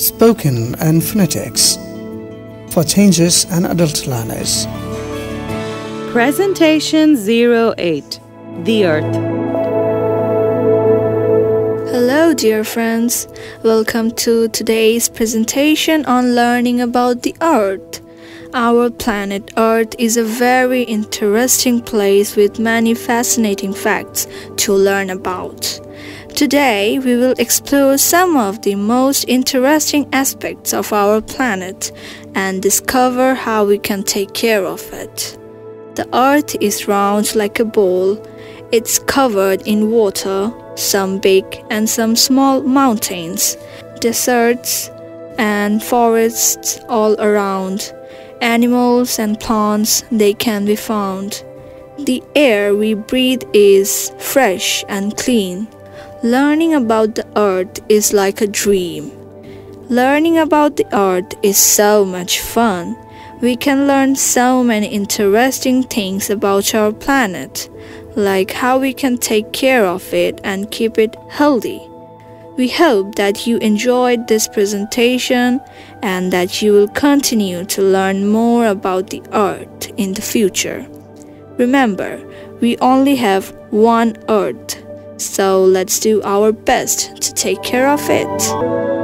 spoken and phonetics for changes and adult learners. Presentation 08 The Earth. Hello, dear friends. Welcome to today's presentation on learning about the Earth. Our planet Earth is a very interesting place with many fascinating facts to learn about. Today, we will explore some of the most interesting aspects of our planet and discover how we can take care of it. The Earth is round like a ball. It's covered in water, some big and some small mountains, deserts, and forests all around. Animals and plants they can be found. The air we breathe is fresh and clean. Learning about the earth is like a dream. Learning about the earth is so much fun. We can learn so many interesting things about our planet, like how we can take care of it and keep it healthy. We hope that you enjoyed this presentation and that you will continue to learn more about the earth in the future. Remember, we only have one earth. So let's do our best to take care of it.